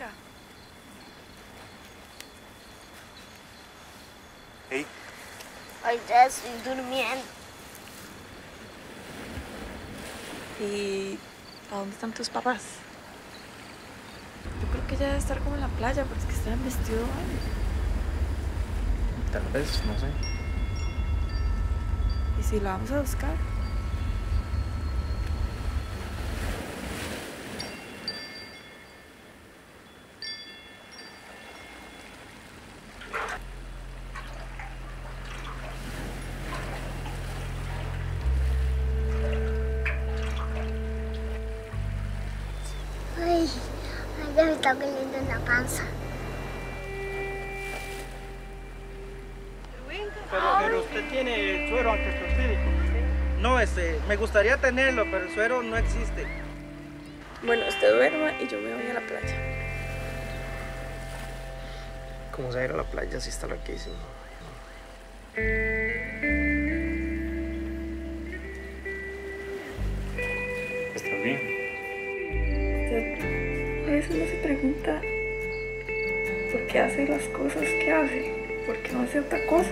venga. Hey, Ay, ya estoy durmiendo. ¿Y a dónde están tus papás? Yo creo que ella debe estar como en la playa, porque es que está en vestido de baño. tal vez, no sé. ¿Y si la vamos a buscar? Ay, ya me está doliendo la panza. Pero, pero usted tiene el suero antiprostírico. No, este, me gustaría tenerlo, pero el suero no existe. Bueno, usted duerma y yo me voy a la playa. ¿Cómo se va a ir a la playa si está loquísimo? ¿Estás bien? Por qué hace las cosas que hace, por qué no hace otra cosa.